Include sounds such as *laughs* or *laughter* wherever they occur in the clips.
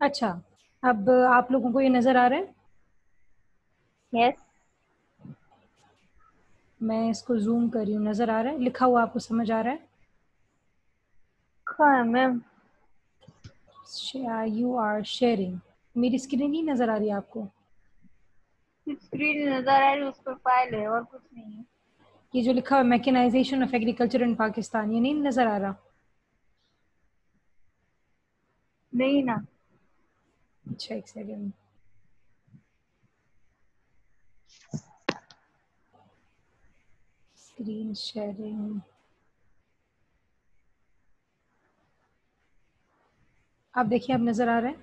अच्छा अब आप लोगों को ये नज़र आ रहा है? Yes yes. मैं इसको जूम कर रही हूँ नज़र आ रहा है? लिखा हुआ आपको समझ आ रहा है? हाँ मैम यू आर शेयरिंग मेरी स्क्रीन नहीं नज़र आ रही है आपको? स्क्रीन नज़र आ रही है उस पर फ़ाइल है और कुछ नहीं है। ये जो लिखा हुआ mechanization of agriculture in Pakistan ये नहीं नज़र आ रहा? नहीं ना। अच्छा एक सेकेंड स्क्रीन शेयरिंग आप देखिए अब नज़र आ रहा है?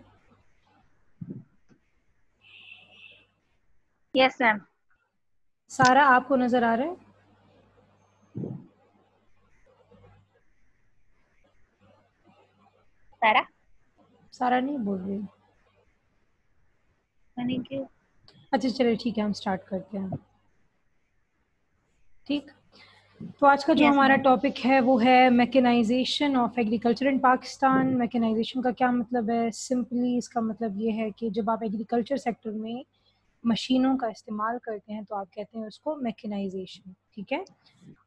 यस मैम सारा आपको नज़र आ रहा है? सारा? सारा नहीं बोल रही क्यों अच्छा चलिए ठीक है हम स्टार्ट करते हैं। ठीक? तो आज का जो Yes, हमारा टॉपिक है वो है mechanization of agriculture in Pakistan mechanization का क्या मतलब है? सिंपली इसका मतलब ये है कि जब आप एग्रीकल्चर सेक्टर में मशीनों का इस्तेमाल करते हैं तो आप कहते हैं उसको मैकेनाइजेशन ठीक है?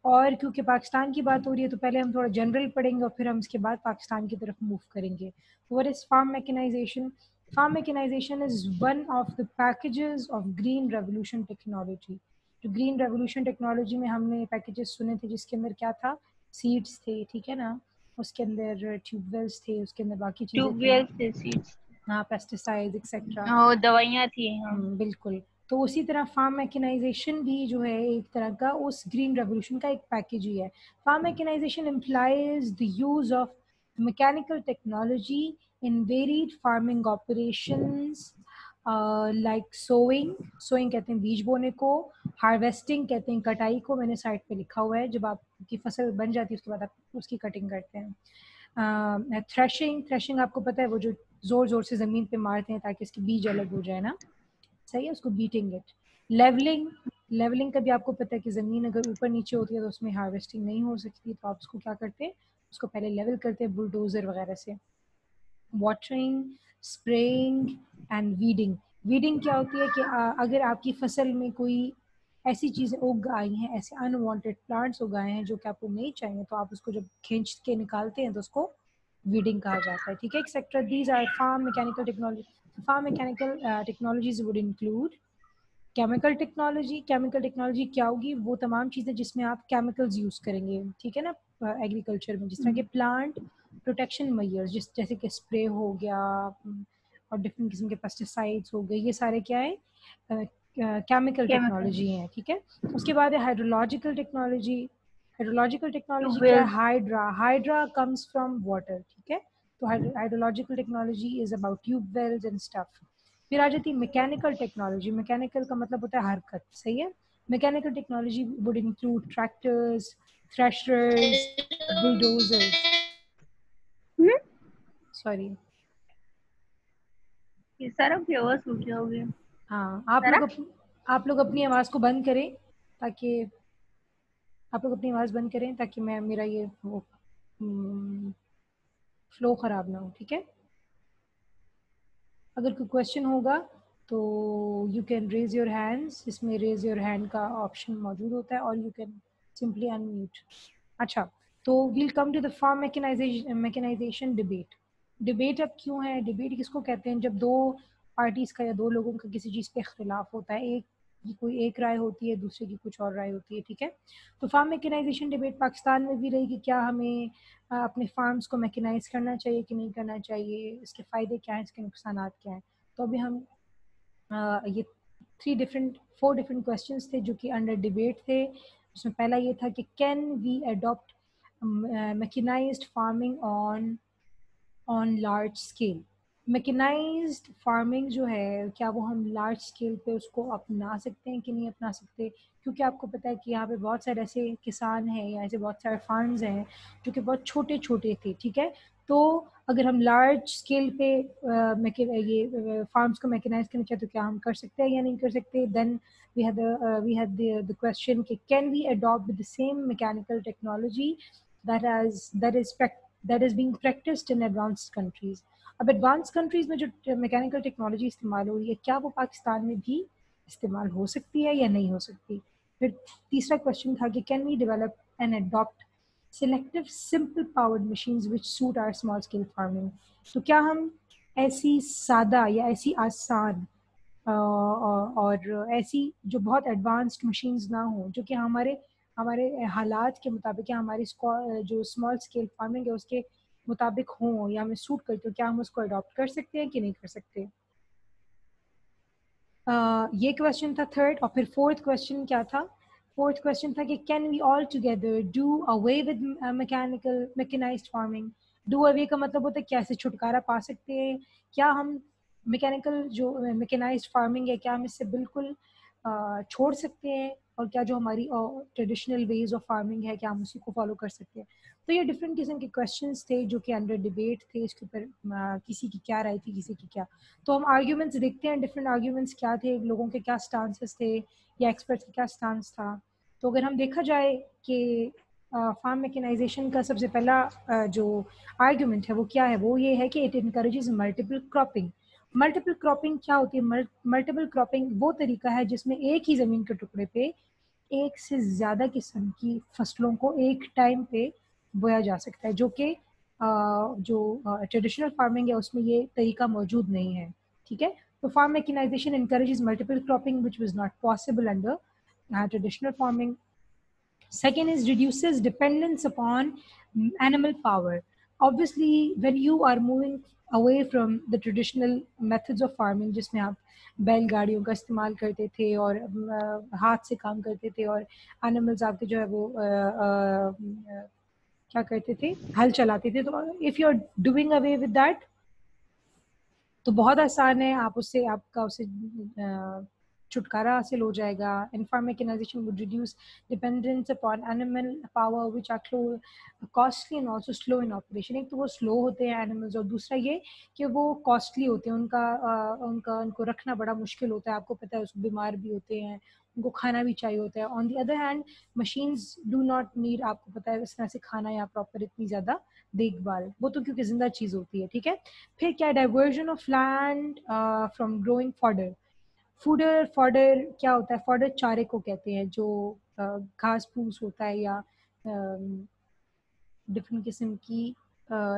और क्योंकि पाकिस्तान की बात हो रही है तो पहले हम थोड़ा जनरल पढ़ेंगे और फिर हम इसके बाद पाकिस्तान की तरफ़ मूव करेंगे। What is farm mechanization? Farm mechanization is one of the packages of green revolution technology. जो ग्रीन रेवोल्यूशन टेक्नोलॉजी में हमने पैकेजेस सुने थे जिसके अंदर क्या था? सीड्स थे ठीक है ना? उसके अंदर ट्यूबवेल्स थे उसके अंदर बाकी चीज़ें थी। ट्यूबवेल से सीड्स हाँ पेस्टिसाइड्स एक्सेट्रा वो दवाइयाँ थी हाँ। हम्म, बिल्कुल। तो उसी तरह फार्म मैकेनाइजेशन भी जो है एक तरह का उस ग्रीन रेवोल्यूशन का एक पैकेज ही है। Farm mechanization implies the use of mechanical technology in varied farming operations like sowing sowing कहते हैं बीज बोने को हार्वेस्टिंग कहते हैं कटाई को, मैंने साइड पे लिखा हुआ है, जब आपकी फ़सल बन जाती है, उसके बाद आप उसकी कटिंग करते हैं। थ्रेशिंग थ्रेशिंग आपको पता है, वो जो ज़ोर ज़ोर से ज़मीन पे मारते हैं ताकि इसकी बीज अलग हो जाए ना। सही है, उसको बीटिंग इट लेवलिंग लेवलिंग का भी आपको पता है कि ज़मीन अगर ऊपर नीचे होती है तो उसमें हार्वेस्टिंग नहीं हो सकती तो आप उसको क्या करते हैं, उसको पहले लेवल करते हैं बुलडोज़र वगैरह से। Watering spraying and weeding weeding क्या होती है कि अगर आपकी फ़सल में कोई ऐसी चीज़ें उग आई हैं ऐसे अनवांटेड प्लांट्स उगाए हैं जो कि आपको नहीं चाहिए तो आप उसको जब खींच के निकालते हैं तो उसको वीडिंग कहा जाता है ठीक है? Etcetera these are farm mechanical technology farm mechanical technologies would include chemical technology chemical technology क्या होगी? वो तमाम चीज़ें जिसमें आप केमिकल्स यूज़ करेंगे ठीक है ना? एग्रीकल्चर में जिस तरह के प्लांट प्रोटेक्शन मैयर्स जिस जैसे कि स्प्रे हो गया और डिफरेंट किस्म के पेस्टिसाइड्स हो गए ये सारे क्या है? केमिकल टेक्नोलॉजी हैं ठीक है? उसके बाद है हाइड्रोलॉजिकल टेक्नोलॉजी हाइड्रोलॉजिकल टेक्नोलॉजी क्या है? Hydra hydra comes from water ठीक है? तो hydrological technology is about tube wells and stuff फिर आ जाती है मैकेनिकल टेक्नोलॉजी मैकेनिकल का मतलब होता है हरकत सही है? Mechanical technology would include tractors threshers bulldozers? Sorry ये सारा की आवाज़ हो गया हो गया। हाँ आप लोग आप लोग अपनी आवाज़ को बंद करें ताकि आप लोग अपनी आवाज़ बंद करें ताकि मैं मेरा ये वो फ्लो ख़राब ना हो ठीक है? अगर कोई क्वेश्चन होगा तो you can raise your hands इसमें रेज योर हैंड का ऑप्शन मौजूद होता है और यू कैन सिंपली अनम्यूट अच्छा तो we'll come to the farm mechanization mechanization debate debate अब क्यों है? डिबेट किसको कहते हैं? जब दो पार्टीज़ का या दो लोगों का किसी चीज़ पे इख्तिलाफ होता है, एक की कोई एक राय होती है, दूसरे की कुछ और राय होती है, ठीक है? तो फार्म मैकेनाइजेशन डिबेट पाकिस्तान में भी रही कि क्या हमें अपने फार्म्स को मैकेनाइज करना चाहिए कि नहीं करना चाहिए? इसके फ़ायदे क्या हैं? इसके नुकसान क्या हैं? तो अभी हम ये three different four different question थे जो कि अंडर डिबेट थे। उसमें पहला ये था कि can we adopt mechanized farming on on large scale mechanized farming जो है, क्या वो हम लार्ज स्केल पे उसको अपना सकते हैं कि नहीं अपना सकते? क्योंकि आपको पता है कि यहाँ पे बहुत सारे ऐसे किसान हैं या ऐसे बहुत सारे फार्म्स हैं जो कि बहुत छोटे छोटे थे, ठीक है? तो अगर हम लार्ज स्केल पे ये फार्म्स को मैकेनाइज करना चाहते तो क्या हम कर सकते हैं या नहीं कर सकते? Then we had we had the question कि can we adopt the same mechanical technology that has, that is prac- that is being practised in advanced countries अब एडवांस कंट्रीज़ में जो मैकेनिकल टेक्नोलॉजी इस्तेमाल हो रही है, क्या वो पाकिस्तान में भी इस्तेमाल हो सकती है या नहीं हो सकती? फिर तीसरा क्वेश्चन था कि can we develop and adopt selective simple powered machines which suit our small scale farming तो क्या हम ऐसी सादा या ऐसी आसान और ऐसी जो बहुत एडवांस्ड मशीन्स ना हो, जो कि हमारे हमारे हालात के मुताबिक या हमारी जो स्मॉल स्केल फ़ार्मिंग है उसके मुताबिक हों या हमें सूट करते हो क्या हम उसको अडॉप्ट कर सकते हैं कि नहीं कर सकते? uh, ये क्वेश्चन था थर्ड और फिर फोर्थ क्वेश्चन क्या था? फोर्थ क्वेश्चन था कि can we all together do away with mechanical mechanized farming do away का मतलब होता है कैसे छुटकारा पा सकते हैं? क्या हम मैकेनिकल जो मैकेनाइज्ड फ़ार्मिंग है क्या हम इससे बिल्कुल छोड़ सकते हैं और क्या जो हमारी ट्रेडिशनल वेज ऑफ़ फ़ार्मिंग है, क्या हम उसी को फॉलो कर सकते हैं? तो ये डिफरेंट किस्म के क्वेश्चन थे जो कि अंडर डिबेट थे, इसके ऊपर किसी की क्या राय थी, किसी की क्या। तो हम आर्ग्यूमेंट्स देखते हैं डिफरेंट आर्ग्यूमेंट्स क्या थे, लोगों के क्या स्टांसेस थे या एक्सपर्ट्स का क्या स्टांस था। तो अगर हम देखा जाए कि फार्म मैकेनाइजेशन का सबसे पहला जो आर्ग्यूमेंट है वो क्या है? वो ये है कि it increases multiple cropping multiple cropping क्या होती है? मल्टीपल क्रॉपिंग वो तरीका है जिसमें एक ही ज़मीन के टुकड़े पे एक से ज़्यादा किस्म की फ़सलों को एक टाइम पे बोया जा सकता है, जो कि जो ट्रेडिशनल फ़ार्मिंग है उसमें ये तरीका मौजूद नहीं है, ठीक है? तो farm mechanization encourages multiple cropping which was not possible under traditional farming Second is reduces dependence upon animal power. Obviously, when you are moving away from the traditional methods of farming, जिसमें आप बैलगाड़ियों का इस्तेमाल करते थे और हाथ से काम करते थे और एनिमल्स आपके जो है वो आ, आ, क्या करते थे? हल चलाते थे। तो if you are doing away with that तो बहुत आसान है। आप उससे आपका उसे छुटकारा हासिल हो जाएगा। In farm mechanization would reduce dependence upon animal power which are clo costly and also slow in operation एक तो वो स्लो होते हैं एनिमल्स और दूसरा ये कि वो कॉस्टली होते हैं। उनका आ, उनका उनको रखना बड़ा मुश्किल होता है। आपको पता है उसको बीमार भी होते हैं उनको खाना भी चाहिए होता है। On the other hand machines do not need आपको पता है इस तरह से खाना या प्रॉपर इतनी ज़्यादा देखभाल। वो तो क्योंकि ज़िंदा चीज़ होती है ठीक है? फिर क्या diversion of land from growing fodder fodder, fodder क्या होता है? फॉडर चारे को कहते हैं, जो घास फूस होता है या डिफरेंट किस्म की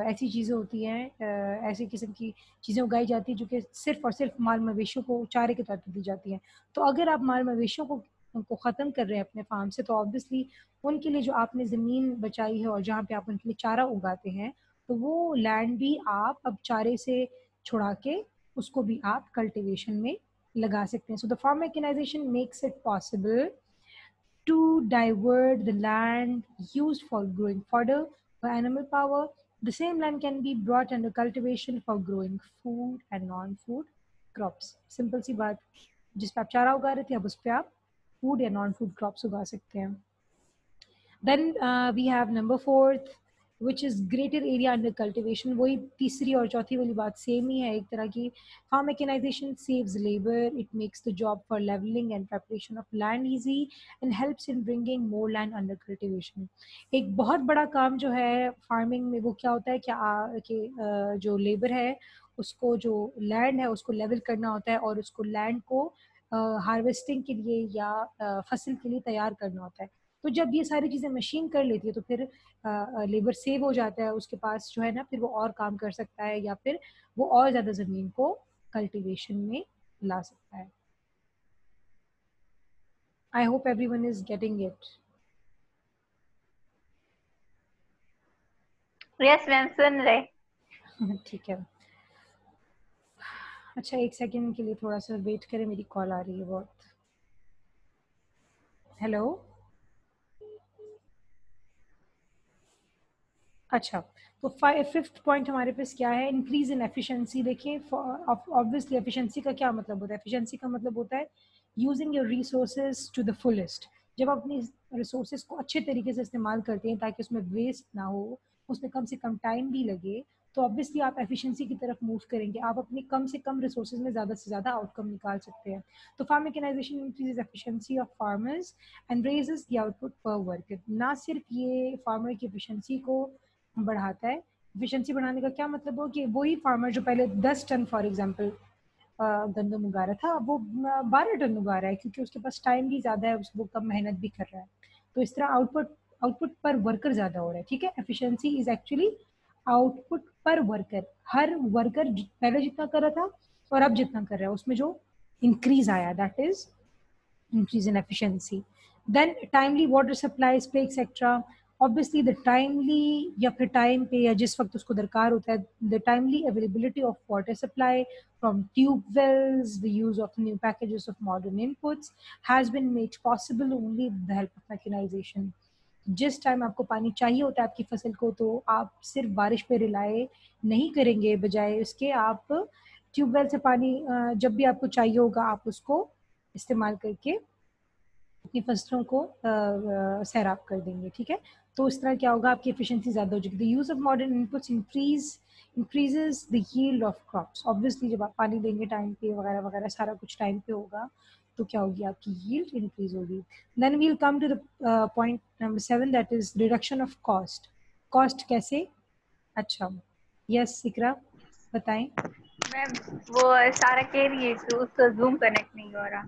ऐसी चीज़ें होती हैं ऐसी किस्म की चीज़ें उगाई जाती हैं, जो कि सिर्फ़ और सिर्फ़ माल मवेशियों को चारे के तौर पर दी जाती हैं। तो अगर आप माल मवेशियों को उनको ख़त्म कर रहे हैं अपने फार्म से तो ऑब्वियसली उनके लिए जो आपने ज़मीन बचाई है और जहाँ पे आप उनके लिए चारा उगाते हैं तो वो लैंड भी आप अब चारे से छुड़ा के उसको भी आप कल्टिवेशन में लगा सकते हैं so the farm mechanisation makes it possible to divert the land used for growing fodder for animal power. The same land can be brought under cultivation for growing food and non-food crops. Simple सी बात जिस पे आप चारा उगा रहे थे अब उस पर आप फूड या नॉन फूड क्रॉप्स उगा सकते हैं then we have number fourth which is greater area under cultivation वही तीसरी और चौथी वाली बात सेम ही है, एक तरह की farm mechanization saves labour it makes the job for levelling and preparation of land easy and helps in bringing more land under cultivation एक बहुत बड़ा काम जो है फ़ार्मिंग में वो क्या होता है क्या कि जो लेबर है, उसको जो लैंड है, उसको लेवल करना होता है और उसको लैंड को हार्वेस्टिंग के लिए या फ़सल के लिए तैयार करना होता है। तो जब ये सारी चीज़ें मशीन कर लेती है तो फिर लेबर सेव हो जाता है उसके पास जो है ना फिर वो और काम कर सकता है या फिर वो और ज़्यादा ज़मीन को कल्टीवेशन में ला सकता है। I hope everyone is getting it yes ma'am सुन रहे *laughs* ठीक है। अच्छा एक सेकंड के लिए थोड़ा सा वेट करें मेरी कॉल आ रही है बहुत। हेलो अच्छा तो फिफ्थ पॉइंट हमारे पास क्या है? इंक्रीज इन एफिशिएंसी देखिए ऑब्वियसली एफिशिएंसी का क्या मतलब होता है? एफिशिएंसी का मतलब होता है using your resources to the fullest जब आप अपनी रिसोर्सेज को अच्छे तरीके से इस्तेमाल करते हैं ताकि उसमें वेस्ट ना हो, उसमें कम से कम टाइम भी लगे तो ऑब्वियसली आप एफिशिएंसी की तरफ़ मूव करेंगे। आप अपने कम से कम रिसोर्सेज में ज़्यादा से ज़्यादा आउटकम निकाल सकते हैं। तो farm mechanization increase efficiency of farmers and raises the output per work ना सिर्फ़ ये फार्मर की एफिशिएंसी को बढ़ाता है। एफिशिएंसी बढ़ाने का क्या मतलब हो कि वही फार्मर जो पहले 10 टन फॉर एग्जांपल गंदम उगा रहा था, वो बारह टन उगा रहा है क्योंकि उसके पास टाइम भी ज़्यादा है वो कम मेहनत भी कर रहा है। तो इस तरह आउटपुट आउटपुट पर वर्कर ज़्यादा हो रहा है, ठीक है? Efficiency is actually output per worker her worker पहले जितना कर रहा था और अब जितना कर रहा है, उसमें जो इंक्रीज आया that is increase in efficiency then timely water supply spray etcetera obviously the timely या फिर टाइम पे, या जिस वक्त उसको दरकार होता है the timely availability of water supply from tube wells the use of of modern inputs has been made possible only with the help of mechanization जिस टाइम आपको पानी चाहिए होता है आपकी फ़सल को तो आप सिर्फ़ बारिश पे रिलाय नहीं करेंगे, बजाय उसके आप ट्यूबवेल से पानी जब भी आपको चाहिए होगा, आप उसको इस्तेमाल करके अपनी फ़सलों को सैराब कर देंगे, ठीक है? तो इस तरह क्या होगा, आपकी एफिशिएंसी ज़्यादा हो जाएगी। The use of modern inputs increase increases the yield of crops obviously जब आप पानी देंगे टाइम पे, वगैरह वगैरह, सारा कुछ टाइम पे होगा तो क्या होगी, आपकी यील्ड इंक्रीज होगी। Then we'll come to the point number seven that is reduction of cost cost कैसे? अच्छा। यस सिकरा बताएँ। मैम, वो सारा कह रही है तो उसका जूम कनेक्ट नहीं हो रहा।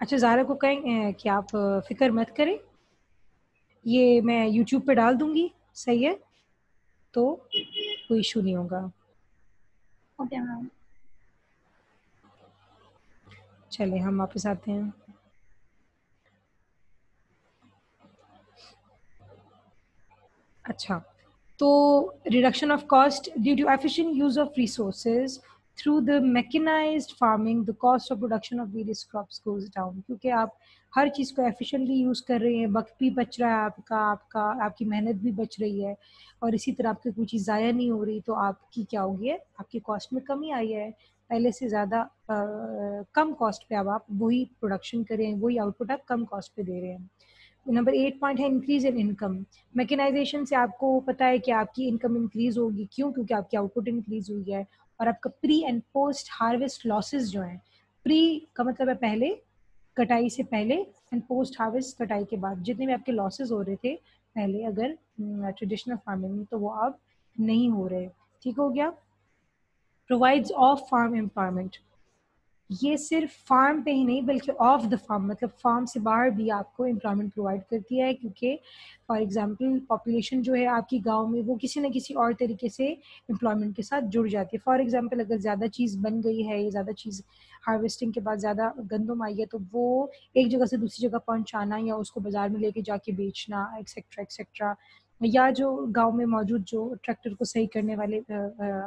अच्छा ज़ारा को कहें कि आप फ़िक्र मत करें। ये मैं यूट्यूब पे डाल दूँगी सही है? तो कोई इशू नहीं होगा। ओके मैम चलिए हम वापस आते हैं। अच्छा तो reduction of cost due to efficient use of resources through the mechanized farming the cost of production of various crops goes down क्योंकि आप हर चीज़ को एफिशिएंटली यूज़ कर रहे हैं, वक्त भी बच रहा है आपका आपका, आपकी मेहनत भी बच रही है और इसी तरह आपकी कोई चीज़ ज़ाया नहीं हो रही तो आपकी क्या होगी है? आपकी कॉस्ट में कमी आई है। पहले से ज़्यादा कम कॉस्ट पे अब आप वही प्रोडक्शन करें वही आउटपुट आप कम कॉस्ट पे दे रहे हैं। नंबर एट पॉइंट है इंक्रीज इन इनकम मैकेनाइजेशन से आपको पता है कि आपकी इनकम इंक्रीज होगी। क्यों? क्योंकि आपकी आउटपुट इंक्रीज हुई है और आपका pre and post harvest losses जो हैं प्री का मतलब है पहले, कटाई से पहले एंड पोस्ट हार्वेस्ट कटाई के बाद, जितने भी आपके लॉसेस हो रहे थे पहले, अगर ट्रेडिशनल फ़ार्मिंग में तो वो अब नहीं हो रहे। ठीक हो गया? प्रोवाइड्स ऑफ़ फार्म एम्पावरमेंट ये सिर्फ़ फार्म पे ही नहीं, बल्कि ऑफ़ द फार्म मतलब फार्म से बाहर भी आपको एम्प्लॉयमेंट प्रोवाइड करती है, क्योंकि फॉर एग्जांपल पॉपुलेशन जो है आपकी गाँव में, वो किसी न किसी और तरीके से एम्प्लॉयमेंट के साथ जुड़ जाती है। फॉर एग्जांपल अगर ज़्यादा चीज़ बन गई है, या ज़्यादा चीज़ हार्वेस्टिंग के बाद ज़्यादा गंदम आई है तो वो एक जगह से दूसरी जगह पहुँचाना या उसको बाज़ार में लेके जाके बेचना एक्सेट्रा एक्सेट्रा या जो गाँव में मौजूद जो ट्रैक्टर को सही करने वाले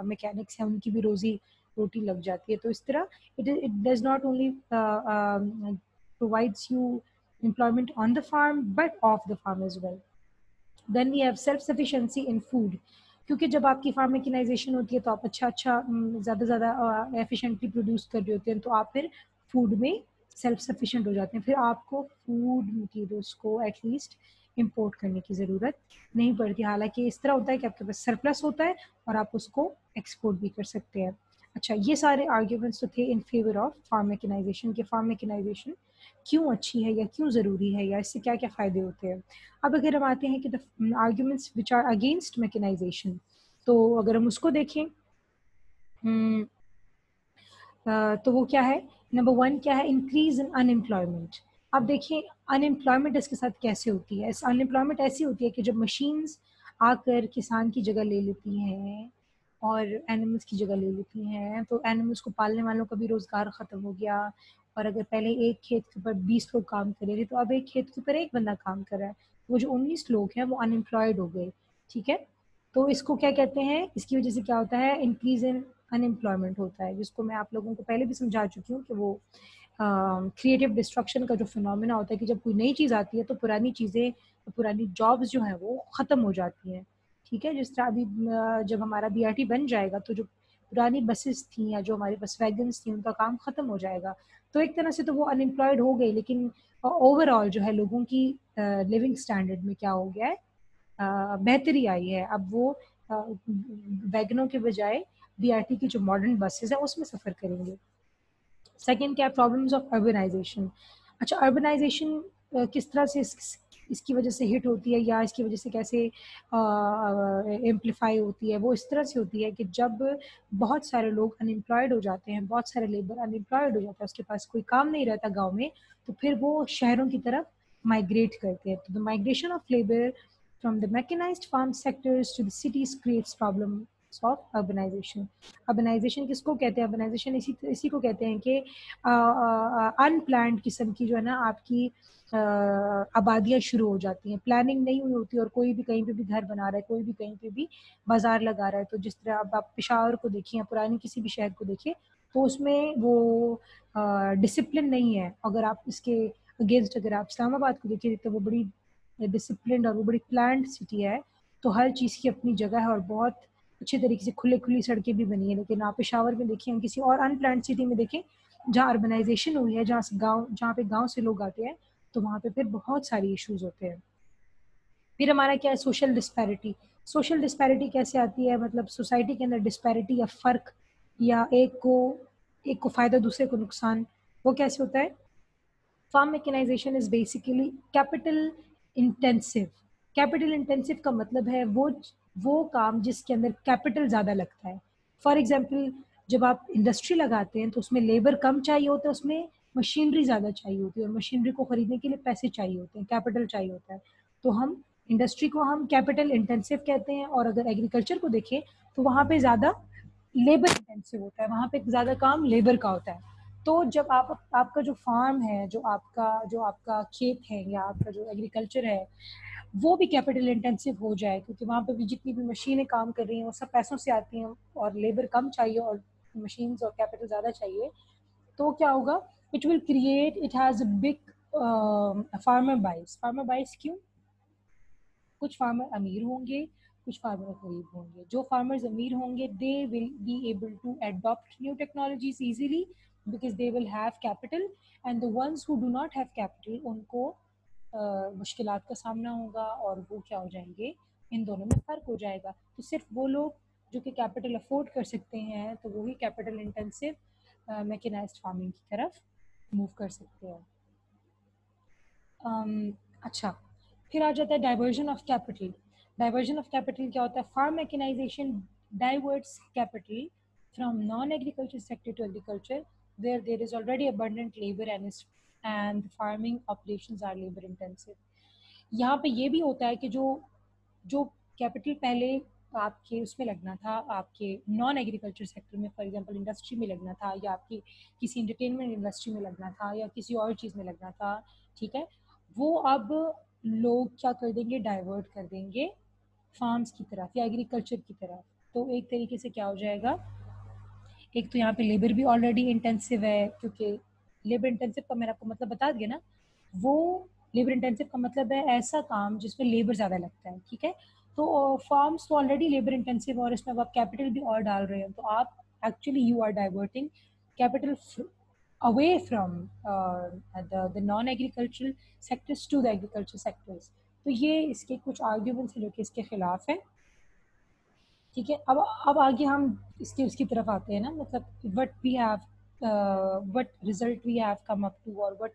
मैकेनिक्स हैं, उनकी भी रोज़ी रोटी लग जाती है तो इस तरह it it does not only provides you employment on the farm but off the farm as well then we have self sufficiency in food क्योंकि जब आपकी फार्म मेकिनाइजेशन होती है तो आप अच्छा अच्छा ज़्यादा ज़्यादा एफिशिएंटली प्रोड्यूस कर रहे होते हैं तो आप फिर फ़ूड में सेल्फ सफिशेंट हो जाते हैं फिर आपको फ़ूड मटीरियल्स को एटलीस्ट इंपोर्ट करने की ज़रूरत नहीं पड़ती। हालाँकि इस तरह होता है कि आपके पास सरप्लस होता है और आप उसको एक्सपोर्ट भी कर सकते हैं। अच्छा ये सारे आर्ग्यूमेंट्स तो थे in favour of farm mechanisation के फार्म मेकनाइजेशन क्यों अच्छी है या क्यों ज़रूरी है या इससे क्या क्या फ़ायदे होते हैं? अब अगर हम आते हैं कि the arguments which are against mechanization तो अगर हम उसको देखें हम्म, तो वो क्या है? नंबर वन क्या है? इंक्रीज इन अनएम्प्लॉयमेंट अब देखिए अनएम्प्लॉयमेंट इसके साथ कैसे होती है? अनएम्प्लॉयमेंट ऐसी होती है कि जब मशीन्स आकर किसान की जगह ले लेती हैं और एनिमल्स की जगह ले लेती हैं तो एनिमल्स को पालने वालों का भी रोज़गार ख़त्म हो गया। और अगर पहले एक खेत के ऊपर बीस लोग काम कर रहे थे तो अब एक खेत के ऊपर एक बंदा काम कर रहा है। वो जो उन्नीस लोग हैं, वो अनएम्प्लॉयड हो गए, ठीक है? तो इसको क्या कहते हैं? इसकी वजह से क्या होता है? इंक्रीज इन अनएम्प्लॉयमेंट होता है, जिसको मैं आप लोगों को पहले भी समझा चुकी हूँ कि वो क्रिएटिव uh, डिस्ट्रक्शन का जो फिनोमिना होता है कि जब कोई नई चीज़ आती है तो पुरानी चीज़ें पुरानी जॉब्स जो हैं वो ख़त्म हो जाती हैं। ठीक है? जिस तरह अभी जब हमारा बीआरटी बन जाएगा तो जो पुरानी बसेस थी या जो हमारे पास वैगन्स थी उनका काम ख़त्म हो जाएगा। तो एक तरह से तो वो अनएम्प्लॉयड हो गई लेकिन ओवरऑल जो है लोगों की लिविंग uh, स्टैंडर्ड में क्या हो गया है? uh, बेहतरी आई है। अब वो वैगनों के बजाय बीआरटी की जो मॉडर्न बसेज हैं उसमें सफ़र करेंगे। सेकेंड क्या प्रॉब्लम्स ऑफ़ अर्बनाइजेशन अच्छा अर्बनाइजेशन किस तरह से इस, इसकी वजह से हिट होती है या इसकी वजह से कैसे एम्पलीफाई होती है वो इस तरह से होती है कि जब बहुत सारे लोग अनएम्प्लॉयड हो जाते हैं बहुत सारे लेबर अनएम्प्लॉयड हो जाता है उसके पास कोई काम नहीं रहता गाँव में तो फिर वो शहरों की तरफ़ माइग्रेट करते हैं। तो the migration of labour from the mechanized farm sectors to the cities creates problem of urbanization urbanization किसको कहते हैं? अर्बनाइजेशन इसी इसी को कहते हैं कि अनप्लान किस्म की जो है ना, आपकी आबादियाँ शुरू हो जाती हैं। प्लानिंग नहीं हुई होती और कोई भी कहीं पे भी घर बना रहा है, कोई भी कहीं पे भी बाज़ार लगा रहा है तो जिस तरह अब आप पिशावर को देखिए पुरानी किसी भी शहर को देखिए तो उसमें वो डिसिप्लिन नहीं है। अगर आप इसके अगेंस्ट अगर आप इस्लामाबाद को देखिए तो वो बड़ी डिसिप्लिन और वो बड़ी प्लान सिटी है तो हर चीज़ की अपनी जगह है और बहुत अच्छे तरीके से खुले खुली सड़कें भी बनी है। लेकिन आप पेशावर में देखें किसी और अनप्लान सिटी में देखें, जहाँ अर्बनाइजेशन हुई है, जहाँ गाँव, जहाँ पे गाँव से लोग आते हैं तो वहाँ पे फिर बहुत सारी इश्यूज़ होते हैं। फिर हमारा क्या है? सोशल डिस्पैरिटी सोशल डिस्पैरिटी कैसे आती है? मतलब सोसाइटी के अंदर डिस्पैरिटी या फ़र्क या एक को एक को फ़ायदा, दूसरे को नुकसान, वो कैसे होता है? Farm mechanization is basically capital intensive capital intensive का मतलब है वो वो काम जिसके अंदर कैपिटल ज़्यादा लगता है। फॉर एग्ज़ाम्पल जब आप इंडस्ट्री लगाते हैं तो उसमें लेबर कम चाहिए होता है, उसमें मशीनरी ज़्यादा चाहिए होती है, और मशीनरी को ख़रीदने के लिए पैसे चाहिए होते हैं कैपिटल चाहिए होता है। तो हम इंडस्ट्री को हम कैपिटल इंटेंसिव कहते हैं, और अगर एग्रीकल्चर को देखें तो वहाँ पे ज़्यादा लेबर इंटेंसिव होता है, वहाँ पे ज़्यादा काम लेबर का होता है। तो जब आप, आपका जो फार्म है, जो आपका जो आपका खेत है या आपका जो एग्रीकल्चर है, वो भी कैपिटल इंटेंसिव हो जाए, क्योंकि वहाँ पर भी जितनी भी मशीनें काम कर रही हैं, वो सब पैसों से आती हैं और लेबर कम चाहिए और मशीन और कैपिटल ज़्यादा चाहिए तो क्या होगा? It will create it has a big farmer bias farmer bias क्यों? कुछ फार्मर अमीर होंगे, कुछ फार्मर गरीब होंगे। जो फार्मर्स अमीर होंगे they will be able to adopt new technologies easily because they will have capital and the ones who do not have capital उनको मुश्किल का सामना होगा और वो क्या हो जाएँगे? इन दोनों में फ़र्क हो जाएगा। तो सिर्फ़ वो लोग जो कि कैपिटल अफोर्ड कर सकते हैं तो वो ही कैपिटल इंटेंसिव मैकेनाइज्ड फ़ार्मिंग की तरफ़ मूव कर सकते हैं। um, अच्छा फिर आ जाता है diversion of capital diversion of capital क्या होता है? Farm mechanization diverts capital from non agriculture sector to agriculture there there is already abundant labour and and farming operation are labour intensive यहाँ पे ये भी होता है कि जो जो कैपिटल पहले आपके उसमें लगना था, आपके नॉन एग्रीकल्चर सेक्टर में फॉर एग्जांपल इंडस्ट्री में लगना था, या आपकी किसी इंटरटेनमेंट इंडस्ट्री में लगना था, या किसी और चीज़ में लगना था, ठीक है? वो अब लोग क्या कर देंगे? डाइवर्ट कर देंगे फार्म्स की तरफ़ या एग्रीकल्चर की तरफ़। तो एक तरीके से क्या हो जाएगा? एक तो यहाँ पे लेबर भी ऑलरेडी इंटेंसिव है, क्योंकि लेबर इंटेंसिव का मैंने आपको मतलब बता दिया ना, वो लेबर इंटेंसिव का मतलब है ऐसा काम जिसमें लेबर ज़्यादा लगता है, ठीक है? तो फार्म्स तो ऑलरेडी लेबर इंटेंसिव और इसमें आप कैपिटल भी और डाल रहे हैं तो आप actually you are diverting capital away from the non agricultural sectors to the agriculture sectors तो ये इसके कुछ आर्ग्यूमेंट्स हैं जो कि इसके खिलाफ हैं। ठीक है, अब अब आगे हम इसके, उसकी तरफ़ आते हैं ना मतलब what we have what result we have come up to और वट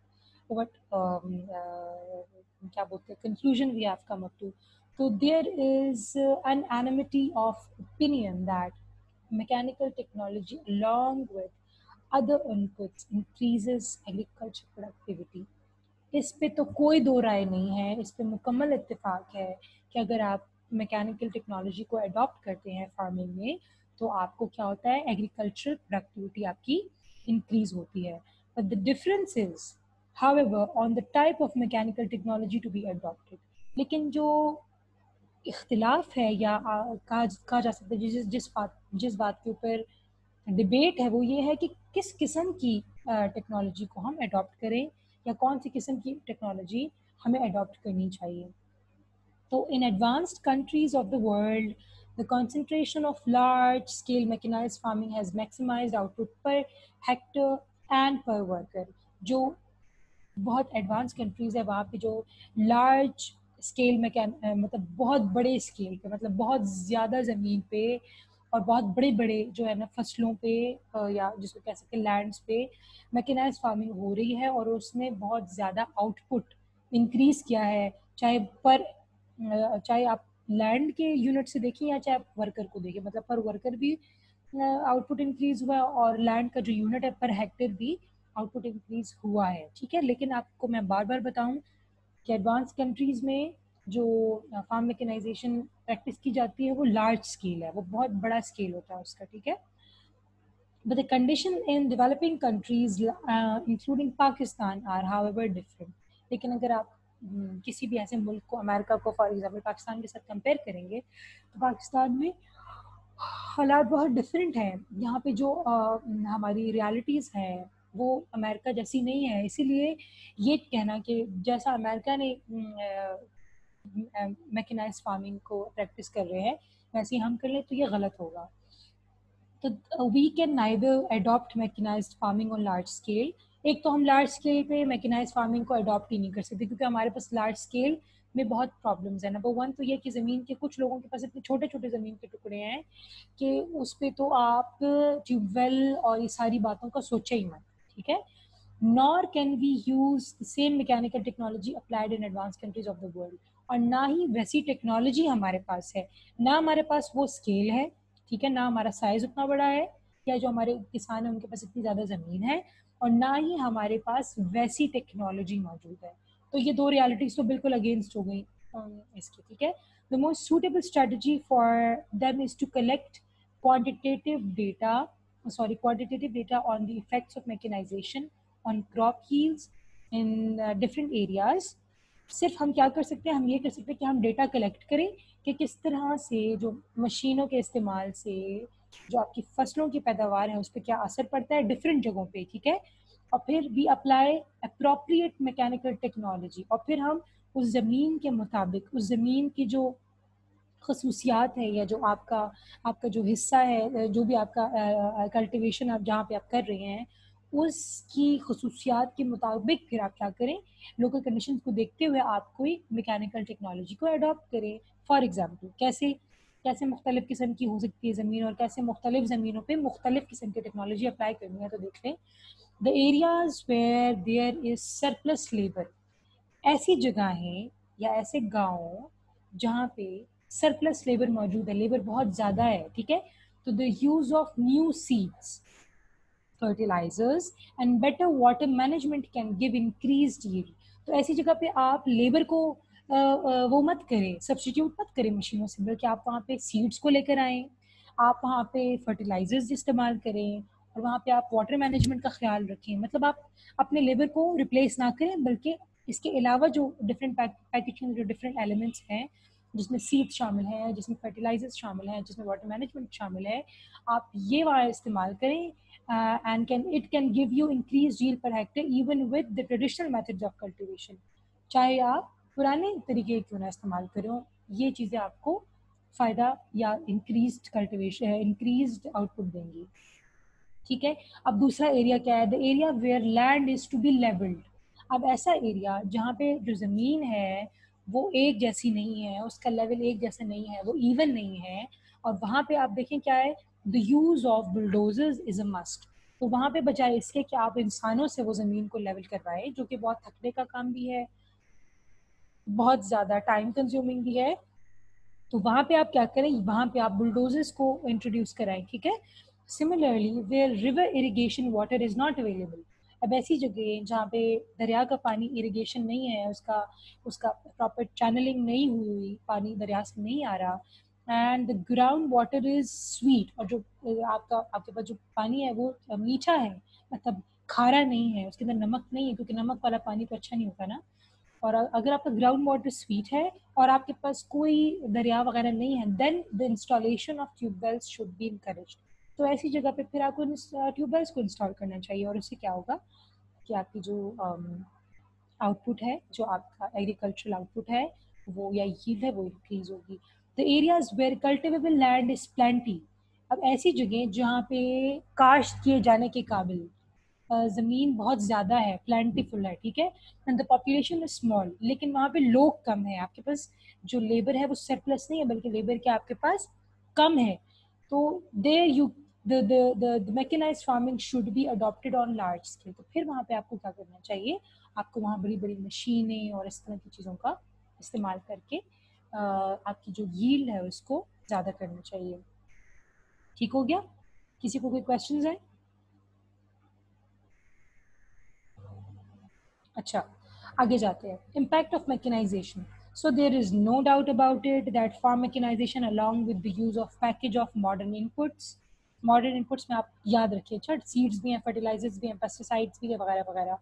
वट um, uh, क्या बोलते हैं conclusion we have come up to तो there is an unanimity of opinion that mechanical technology along with other inputs increases agriculture productivity इस पर तो कोई दो राय नहीं है, इस पर मुकम्मल इतफाक़ है कि अगर आप मैकेनिकल टेक्नोलॉजी को अडॉप्ट करते हैं फ़ार्मिंग में तो आपको क्या होता है एग्रीकल्चरल प्रोडक्टिविटी आपकी इंक्रीज होती है। But the difference is however on the type of mechanical technology to be adopted लेकिन जो इख्तलाफ है या कहा जा सकता है, जिस जिस बात जिस बात के ऊपर डिबेट है, वो ये है कि किस किस्म की टेक्नोलॉजी को हम अडॉप्ट करें या कौन सी किस्म की टेक्नोलॉजी हमें अडॉप्ट करनी चाहिए। तो in advanced countries of the world the concentration of large scale mechanized farming has maximized output per hectare and per worker. जो बहुत एडवांस कंट्रीज़ है, वहाँ पे जो लार्ज स्केल में मतलब बहुत बड़े स्केल पे मतलब बहुत ज़्यादा ज़मीन पे और बहुत बड़े बड़े जो है ना फ़सलों पे या जिसको कह सकते हैं लैंड्स पे मैकेनाइज फ़ार्मिंग हो रही है और उसने बहुत ज़्यादा आउटपुट इंक्रीज किया है, चाहे पर चाहे आप लैंड के यूनिट से देखें या चाहे आप वर्कर को देखें मतलब पर वर्कर भी आउटपुट इंक्रीज हुआ है और लैंड का जो यूनिट है पर हेक्टेयर भी आउटपुट इंक्रीज हुआ है ठीक है? लेकिन आपको मैं बार बार बताऊँ कि एडवांस कंट्रीज़ में जो फार्म मैकेनाइजेशन प्रैक्टिस की जाती है वो लार्ज स्केल है वो बहुत बड़ा स्केल होता है उसका ठीक है? But the condition in developing countries uh, including Pakistan are however different. लेकिन अगर आप किसी भी ऐसे मुल्क को अमेरिका को फॉर एग्जांपल पाकिस्तान के साथ कंपेयर करेंगे तो पाकिस्तान में हालात बहुत डिफरेंट हैं। यहाँ पे जो आ, हमारी रियलिटीज़ हैं वो अमेरिका जैसी नहीं है। इसीलिए ये कहना कि जैसा अमेरिका ने मैकेनाइज फ़ार्मिंग को प्रैक्टिस कर रहे हैं वैसे हम कर लें तो ये गलत होगा। तो we can neither adopt mechanise farming on large scale एक तो हम लार्ज स्केल पे मैकेनाइज फ़ार्मिंग को अडॉप्ट ही नहीं कर सकते, क्योंकि हमारे पास लार्ज स्केल में बहुत प्रॉब्लम्स है। नंबर वन तो ये कि ज़मीन के कुछ लोगों के पास इतने छोटे छोटे ज़मीन के टुकड़े हैं कि उस पर तो आप ट्यूबवेल और ये सारी बातों का सोचा ही मत, ठीक है? Nor can we use the same mechanical technology applied in advance countries of the world और ना ही वैसी टेक्नोलॉजी हमारे पास है। ना हमारे पास वो स्केल है, ठीक है? ना हमारा साइज़ उतना बड़ा है। या जो हमारे किसान हैं उनके पास इतनी ज़्यादा ज़मीन है और ना ही हमारे पास वैसी टेक्नोलॉजी मौजूद है। तो ये दो रियलिटीज़ तो बिल्कुल अगेंस्ट हो गई इसकी ठीक है? The most suitable strategy for them is to collect quantitative data sorry quantitative data on the effects of mechanization on crop yields uh, different areas. सिर्फ़ हम क्या कर सकते हैं? हम ये कर सकते हैं कि हम डेटा कलेक्ट करें कि किस तरह से जो मशीनों के इस्तेमाल से जो आपकी फ़सलों की पैदावार है, उस पर क्या असर पड़ता है? डिफरेंट जगहों पे, ठीक है? और फिर we apply appropriate mechanical technology और फिर हम उस ज़मीन के मुताबिक, उस ज़मीन की जो खसूसियात है या जो आपका आपका जो हिस्सा है, जो भी आपका कल्टिवेशन आप जहाँ पे आप कर रहे हैं, उसकी खसूसियात के मुताबिक फिर आप क्या करें? लोकल कंडीशन को देखते हुए आप कोई मैकेनिकल टेक्नोलॉजी को अडॉप्ट करें। फॉर एग्ज़ाम्पल कैसे कैसे मुख्तलिफ़ किस्म की हो सकती है ज़मीन और कैसे मुख्तलिफ़ ज़मीनों पर मुख्तलिफ़ किस्म की टेक्नोलॉजी अप्लाई करनी है तो देख लें। The areas where there is surplus labour ऐसी जगहें या ऐसे गाँव जहाँ पे सरप्लस लेबर मौजूद है लेबर बहुत ज़्यादा है, ठीक है? तो the use of new seeds fertilizers and better water management can give increase yield. तो ऐसी जगह पे आप लेबर को वो मत करें सब्सटीट्यूट मत करें मशीनों से, बल्कि आप वहाँ पे सीड्स को लेकर आएँ, आप वहाँ पे फर्टिलाइजर्स इस्तेमाल करें और वहाँ पे आप वाटर मैनेजमेंट का ख्याल रखें। मतलब आप अपने लेबर को रिप्लेस ना करें, बल्कि इसके अलावा जो डिफरेंट पैकेजिंग जो डिफरेंट एलिमेंट्स हैं, जिसमें सीड शामिल है, जिसमें फर्टिलाइजर्स शामिल हैं, जिसमें वाटर मैनेजमेंट शामिल है, आप ये वहाँ इस्तेमाल करें and can it can give you increase deal per hectare even with the traditional methods of cultivation चाहे आप पुराने तरीके क्यों ना इस्तेमाल करें? ये चीज़ें आपको फ़ायदा या इंक्रीज कल्टिवेशन इंक्रीज आउटपुट देंगी। ठीक है? अब दूसरा एरिया क्या है? The area where land is to be levelled अब ऐसा एरिया जहाँ पे जो ज़मीन है, वो एक जैसी नहीं है, उसका लेवल एक जैसा नहीं है, वो इवन नहीं है, और वहाँ पे आप देखें क्या है? The use of bulldozers is a must तो वहाँ पे बजाय इसके कि आप इंसानों से वो ज़मीन को लेवल करवाएँ, जो कि बहुत थकने का काम भी है बहुत ज़्यादा टाइम कंज्यूमिंग भी है। तो वहाँ पे आप क्या करें, वहाँ पे आप बुलडोजर्स को इंट्रोड्यूस कराएँ, ठीक है? Similarly where river irrigation water is not available अब ऐसी जगह जहाँ पे दरिया का पानी इरिगेशन नहीं है, उसका उसका प्रॉपर चैनलिंग नहीं हुई, पानी दरिया से नहीं आ रहा and the ground water is sweet और जो आपका, आपके पास जो पानी है वो मीठा है मतलब खारा नहीं है, उसके अंदर नमक नहीं है, क्योंकि नमक वाला पानी तो अच्छा नहीं होता ना। और अगर आपका ग्राउंड वाटर स्वीट है और आपके पास कोई दरिया वगैरह नहीं है then the installation of tubewells should be encourage तो ऐसी जगह पे फिर आपको ट्यूबवेल्स को इंस्टॉल करना चाहिए और उससे क्या होगा कि आपकी जो आउटपुट है, जो आपका एग्रीकल्चरल आउटपुट है, वो या यील्ड है, वो इंक्रीज होगी. The areas where cultivable land is plenty अब ऐसी जगह जहाँ पे काश्त किए जाने के काबिल ज़मीन बहुत ज़्यादा है प्लान्टीफुल है, ठीक है? And the population is small लेकिन वहाँ पे लोग कम है। आपके पास जो लेबर है वो सरप्लस नहीं है, बल्कि लेबर के आपके पास कम है। तो they you mechanize farming should be adopted on large scale तो फिर वहाँ पे आपको क्या करना चाहिए? आपको वहाँ बड़ी बड़ी मशीनें और इस तरह की चीज़ों का इस्तेमाल करके आपकी जो यील्ड है उसको ज़्यादा करना चाहिए। ठीक हो गया? किसी को कोई क्वेश्चन है? अच्छा आगे जाते हैं। Impact of mechanization so there is no doubt about it that farm mechanization along with use of package of modern inputs modern inputs में आप याद रखिए अच्छा सीड्स भी हैं फर्टिलाइजर्स भी हैं पेस्टिसाइड्स भी हैं, वगैरह वगैरह।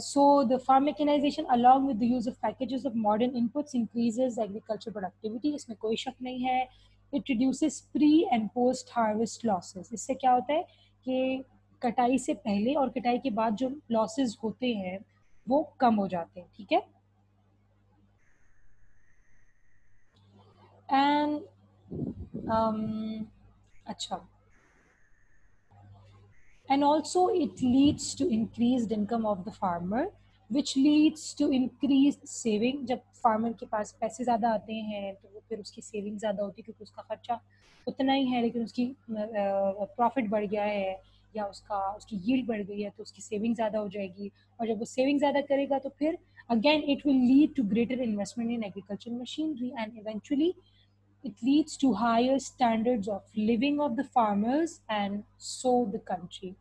So the farm mechanization along with the use of packages of modern inputs increases agriculture productivity इसमें कोई शक नहीं है। It reduces pre and post harvest losses इससे क्या होता है कि कटाई से पहले और कटाई के बाद जो लॉसेस होते हैं वो कम हो जाते हैं ठीक है? And um, acha. and also it leads to increased income of the farmer which leads to increased saving. जब फार्मर के पास पैसे ज़्यादा आते हैं तो वो फिर उसकी सेविंग ज़्यादा होती है क्योंकि उसका खर्चा उतना ही है लेकिन उसकी प्रॉफिट बढ़ गया है। या उसका, उसकी यील्ड बढ़ गई है तो उसकी सेविंग ज़्यादा हो जाएगी और जब वो सेविंग ज़्यादा करेगा तो फिर again it will lead to greater investment in agricultural machinery and eventually it leads to higher standards of living of the farmers and so the country.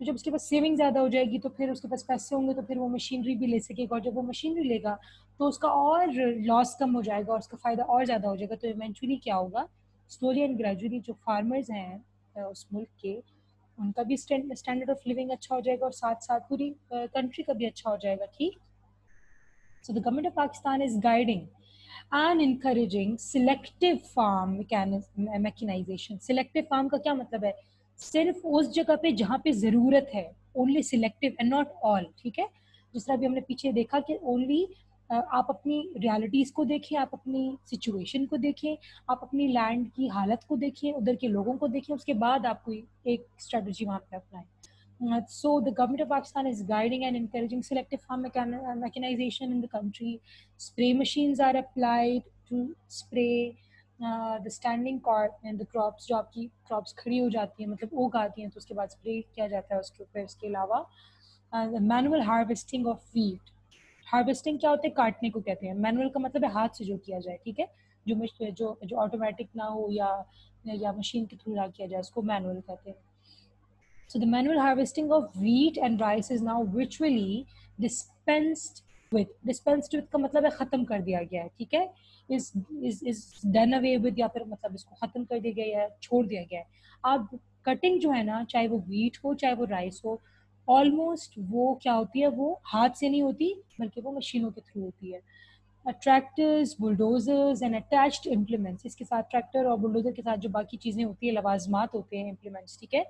तो जब उसके पास सेविंग ज़्यादा हो जाएगी तो फिर उसके पास पैसे होंगे तो फिर वो मशीनरी भी ले सकेगा और जब वो मशीनरी लेगा तो उसका और लॉस कम हो जाएगा और उसका फ़ायदा और ज़्यादा हो जाएगा तो इवेंचुअली क्या होगा? स्लोली एंड ग्रेजुअली जो फार्मर्स हैं उस मुल्क के उनका भी स्टैंडर्ड ऑफ़ लिविंग अच्छा हो जाएगा और साथ साथ पूरी कंट्री का भी अच्छा हो जाएगा, ठीक? So the government of Pakistan is guiding and encouraging selective farm mechanization. Selective farm का क्या मतलब है? सिर्फ़ उस जगह पे जहाँ पे ज़रूरत है only selective and not all ठीक है? जिस तरह भी हमने पीछे देखा कि ओनली आप अपनी रियलिटीज को देखें, आप अपनी सिचुएशन को देखें, आप अपनी लैंड की हालत को देखें, उधर के लोगों को देखें, उसके बाद आप कोई एक स्ट्रेटजी वहाँ पर अपनाएँ। So the government of Pakistan is guiding and encouraging selective farm mechanization in the country spray machines are applied to spray the standing card and the crops जो आपकी क्रॉप्स खड़ी हो जाती हैं मतलब उग आती हैं तो उसके बाद स्प्रे किया जाता है उसके ऊपर। इसके अलावा manual harvesting of feed harvesting क्या होता है? काटने को कहते हैं। मैनुअल का मतलब है हाथ से जो किया जाए, ठीक है? जो जो जो ऑटोमेटिक ना हो या या मशीन के थ्रू ना किया जाए, उसको मैनुअल कहते हैं। So the manual harvesting of wheat and rice is now virtually dispensed with. Dispensed with का मतलब है ख़त्म कर दिया गया है, ठीक है? Is is is done away with या फिर मतलब इसको ख़त्म कर दिया गया है, छोड़ दिया गया है। अब कटिंग जो है ना, चाहे वो wheat हो, चाहे वो rice हो ऑलमोस्ट वो क्या होती है, वो हाथ से नहीं होती, बल्कि वो मशीनों के थ्रू होती है। Tractors bulldozers and attached implements इसके साथ ट्रैक्टर और बुलडोजर के साथ जो बाकी चीज़ें होती है लवाजमात होते हैं इम्प्लीमेंट्स ठीक है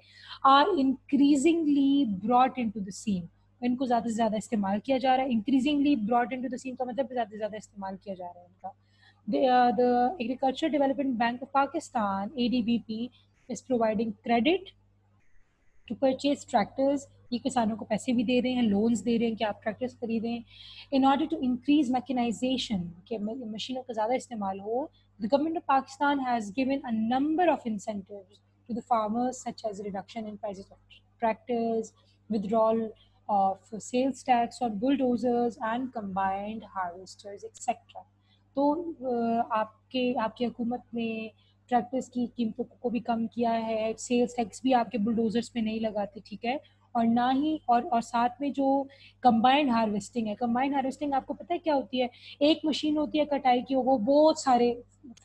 are increasingly brought into the scene इनको ज़्यादा से ज़्यादा इस्तेमाल किया जा रहा है। Increasingly brought into the scene का मतलब ज़्यादा से ज़्यादा इस्तेमाल किया जा रहा है इनका। Agriculture development bank of Pakistan A D B P is providing credit to ये किसानों को पैसे भी दे रहे हैं लोन्स दे रहे हैं कि आप ट्रैक्टर्स खरीदें in order to increase mechanization के मशीनों का ज़्यादा इस्तेमाल हो the government of Pakistan has given a number of incentives to the farmers such as reduction in prices of tractors, withdrawal of sales tax on bulldozers and combined harvesters, etc. तो आपके आपकी हुकूमत ने ट्रैक्टर्स की कीमतों को भी कम किया है सेल्स टैक्स भी आपके बुलडोजर्स पे नहीं लगाते ठीक है और ना ही, और और साथ में जो कंबाइंड हार्वेस्टिंग है कंबाइंड हार्वेस्टिंग आपको पता है क्या होती है? एक मशीन होती है कटाई की, वो बहुत सारे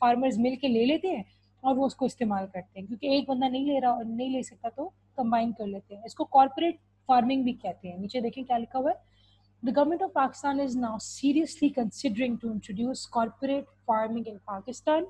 फार्मर्स मिल के ले लेते हैं और वो उसको इस्तेमाल करते हैं, क्योंकि एक बंदा नहीं ले रहा और नहीं ले सकता तो कंबाइन कर लेते हैं। इसको कॉर्पोरेट फ़ार्मिंग भी कहते हैं। नीचे देखें क्या लिखा हुआ है? The government of Pakistan is now seriously considering to introduce corporate farming in Pakistan.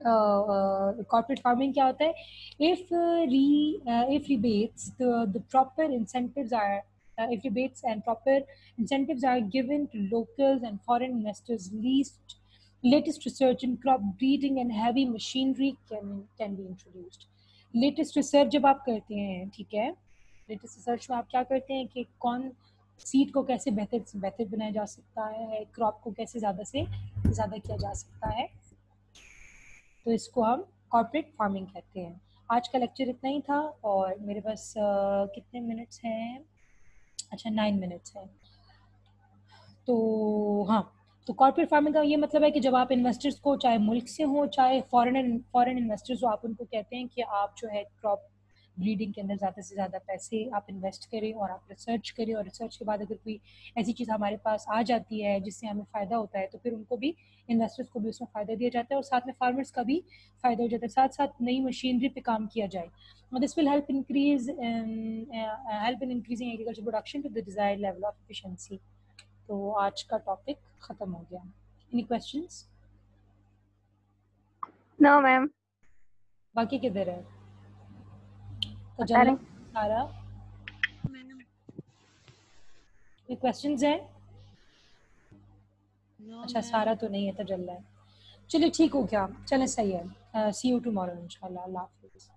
Corporate farming क्या होता है? If re if rebates the proper incentives are if rebates and proper incentives are given to locals and foreign investors least latest research in crop breeding and heavy machinery can can be introduced latest research जब आप करते हैं, ठीक है? Latest research में आप क्या करते हैं कि कौन सीड को कैसे बेहतर से बेहतर बनाया जा सकता है क्रॉप को कैसे ज़्यादा से ज़्यादा किया जा सकता है? तो इसको हम कॉर्पोरेट फ़ार्मिंग कहते हैं। आज का लेक्चर इतना ही था और मेरे पास कितने मिनट्स हैं? अच्छा नाइन मिनट्स हैं। तो हाँ तो कॉर्पोरेट फ़ार्मिंग का ये मतलब है कि जब आप इन्वेस्टर्स को, चाहे मुल्क से हो, चाहे फॉरेन फॉरेन इन्वेस्टर्स हो, आप उनको कहते हैं कि आप जो है क्रॉप ब्रीडिंग के अंदर ज़्यादा से ज़्यादा पैसे आप इन्वेस्ट करें और आप रिसर्च करें और रिसर्च के बाद अगर कोई ऐसी चीज़ हमारे पास आ जाती है जिससे हमें फ़ायदा होता है तो फिर उनको भी इन्वेस्टर्स को भी उसमें फ़ायदा दिया जाता है और साथ में फार्मर्स का भी फ़ायदा हो जाता है। साथ साथ नई मशीनरी पर काम किया जाए। और this will help increase help in increasing agriculture production to the desired level of efficiency तो आज का टॉपिक ख़त्म हो गया। एनी क्वेश्चंस नो मैम बाकी किधर है? तो सारा। कोई है? अच्छा सारा तो नहीं है तो रहा है। चलिए ठीक हो गया। चले सही है। सी यू टुमारो इंशाल्लाह अल्लाह हाफिज़।